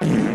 What?